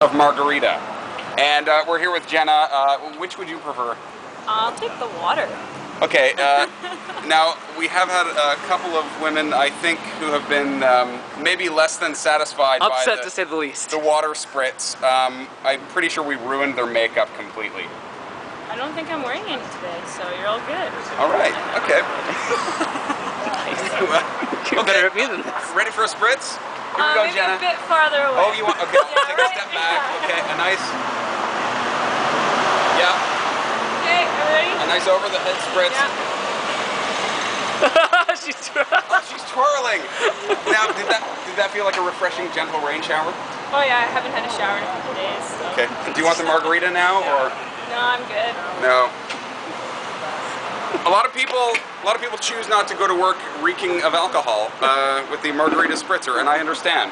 of margarita. And uh, we're here with Jenna. Uh, which would you prefer? I'll take the water. Okay, uh, now we have had a couple of women, I think, who have been um, maybe less than satisfied Upset by the, to say the least. the water spritz. Um, I'm pretty sure we ruined their makeup completely. I don't think I'm wearing any today, so you're all good. All right, okay. You're better at me than this. Ready for a spritz? Here Uh, we go, maybe Jenna. a bit farther away. Oh, you want? Okay, Yeah, take a right? step back. Yeah. Okay, a nice, yeah, Okay, ready? a nice over the head spritz. Yeah. She's Oh, she's twirling. now, did that did that feel like a refreshing, gentle rain shower? Oh yeah, I haven't had a shower in a couple days. So. Okay. Do you want the margarita now, or No, I'm good. no? A lot of people, a lot of people choose not to go to work reeking of alcohol uh, with the margarita spritzer, and I understand.